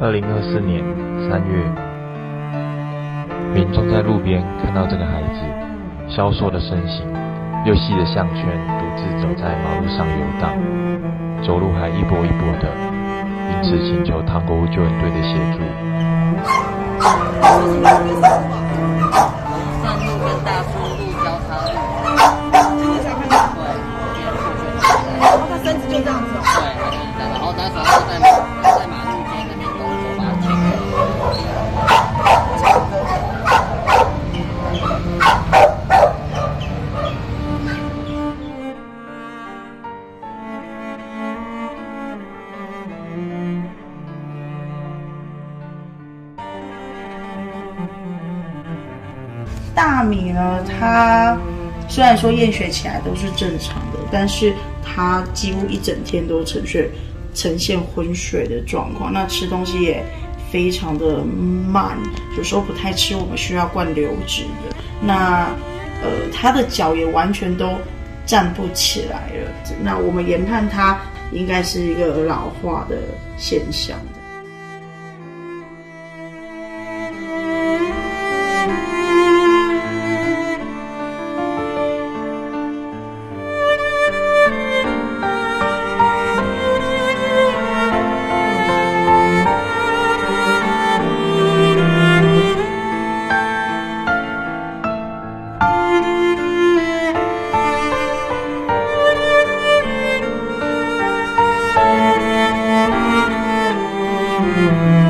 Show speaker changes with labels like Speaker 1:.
Speaker 1: 二零二四年三月，民众在路边看到这个孩子消瘦的身形，又细的项圈，独自走在马路上游荡，走路还一跛一跛的，因此请求唐国屋救援队的协助。
Speaker 2: 大
Speaker 3: 米呢，它虽然说验血起来都是正常的，但是它几乎一整天都呈现呈现昏睡的状况。那吃东西也非常的慢，有时候不太吃，我们需要灌流质的。那呃，他的脚也完全都站不起来了。那我们研判它应该是一个老化的现象。Música